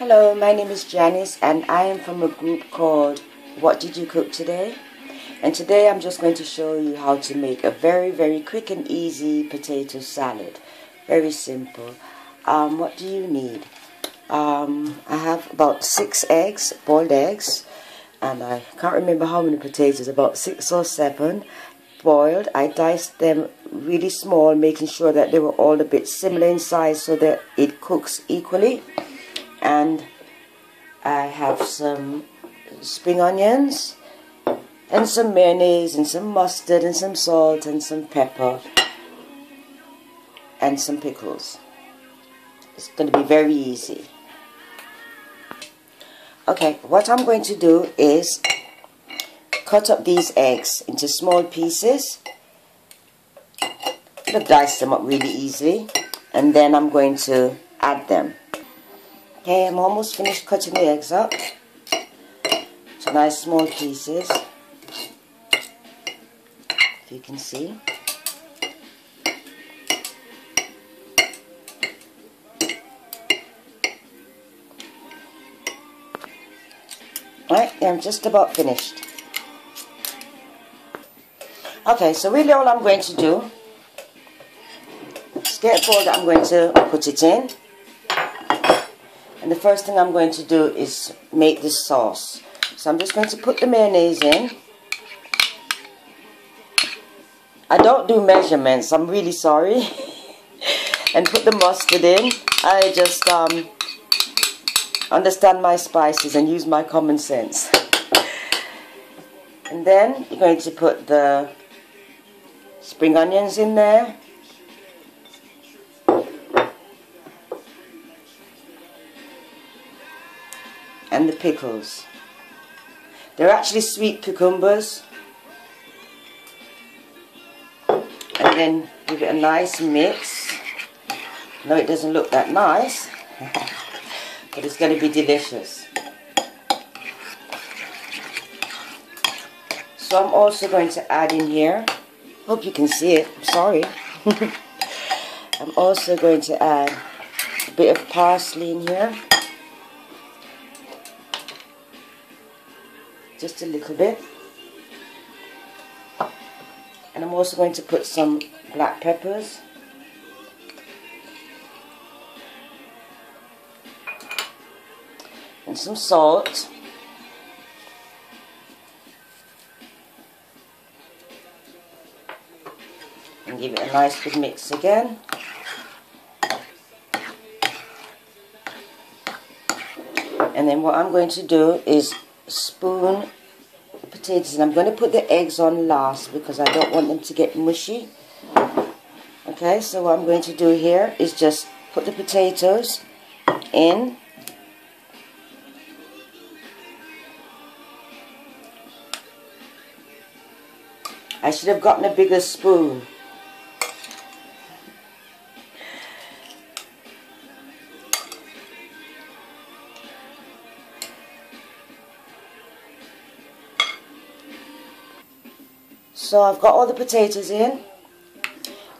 Hello, my name is Janice and I am from a group called What Did You Cook Today? And today I'm just going to show you how to make a very, very quick and easy potato salad. Very simple. Um, what do you need? Um, I have about six eggs, boiled eggs, and I can't remember how many potatoes, about six or seven boiled. I diced them really small, making sure that they were all a bit similar in size so that it cooks equally. And I have some spring onions and some mayonnaise and some mustard and some salt and some pepper and some pickles. It's going to be very easy. Okay, what I'm going to do is cut up these eggs into small pieces. I'm going to dice them up really easily and then I'm going to add them. Okay, I'm almost finished cutting the eggs up. So nice small pieces. If you can see. Right, I'm just about finished. Okay, so really all I'm going to do is get a bowl that I'm going to put it in. And the first thing I'm going to do is make this sauce. So I'm just going to put the mayonnaise in. I don't do measurements, I'm really sorry. and put the mustard in. I just um, understand my spices and use my common sense. and then you're going to put the spring onions in there. And the pickles. They're actually sweet cucumbers. And then give it a nice mix. No, it doesn't look that nice. but it's going to be delicious. So I'm also going to add in here Hope you can see it. Sorry. I'm also going to add a bit of parsley in here. Just a little bit. And I'm also going to put some black peppers. And some salt. and give it a nice good mix again. And then what I'm going to do is spoon potatoes and I'm going to put the eggs on last because I don't want them to get mushy. Okay, so what I'm going to do here is just put the potatoes in I should have gotten a bigger spoon. So I've got all the potatoes in.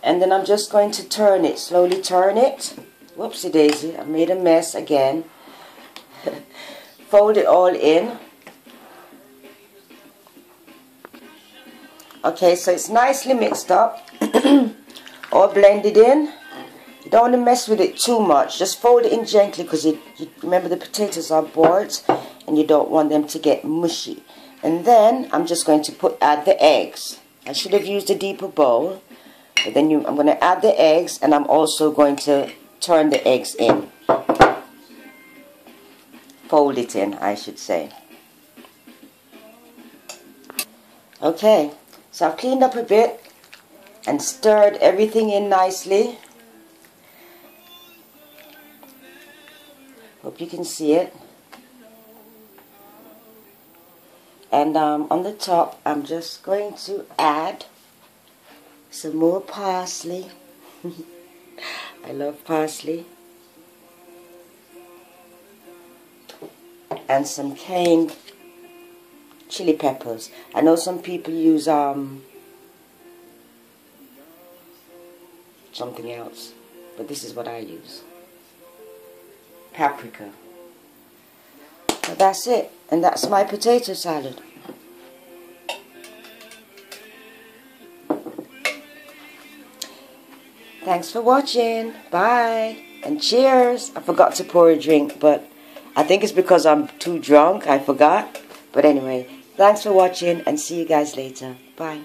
And then I'm just going to turn it, slowly turn it. Whoopsie daisy, I made a mess again. Fold it all in. Okay, so it's nicely mixed up. all blended in. You don't want to mess with it too much. Just fold it in gently because you, you remember the potatoes are boiled and you don't want them to get mushy. And then I'm just going to put add the eggs. I should have used a deeper bowl. But then you, I'm going to add the eggs and I'm also going to turn the eggs in. Fold it in, I should say. Okay, so I've cleaned up a bit and stirred everything in nicely. Hope you can see it. And um, on the top I'm just going to add some more parsley. I love parsley. And some cayenne chili peppers. I know some people use um, something else but this is what I use. Paprika. So that's it. And that's my potato salad. Thanks for watching. Bye. And cheers. I forgot to pour a drink, but I think it's because I'm too drunk. I forgot. But anyway, thanks for watching and see you guys later. Bye.